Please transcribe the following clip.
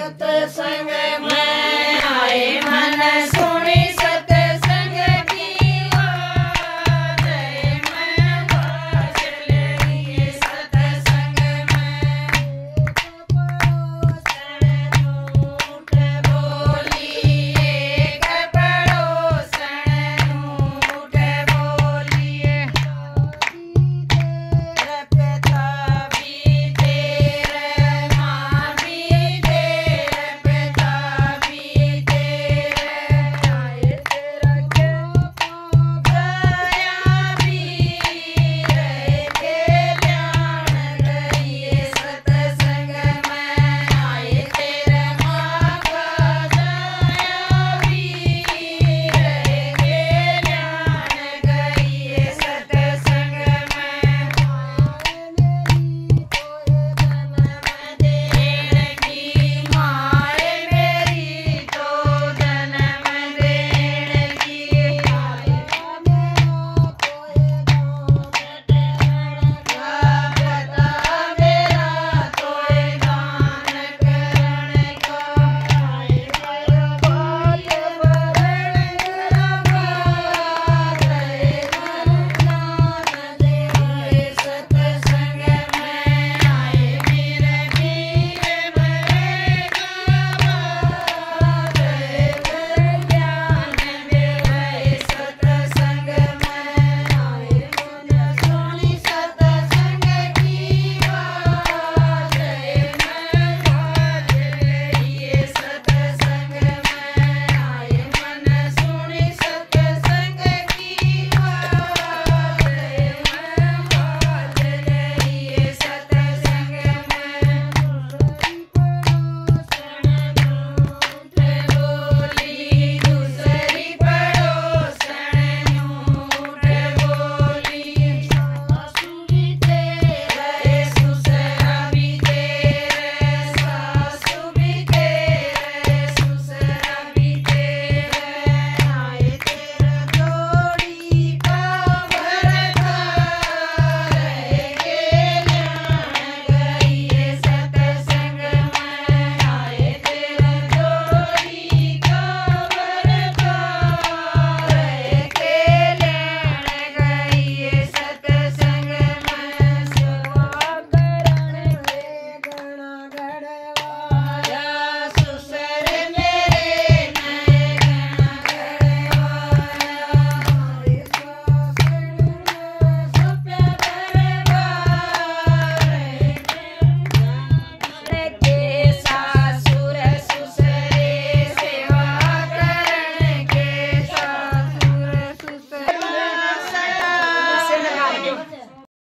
Te singing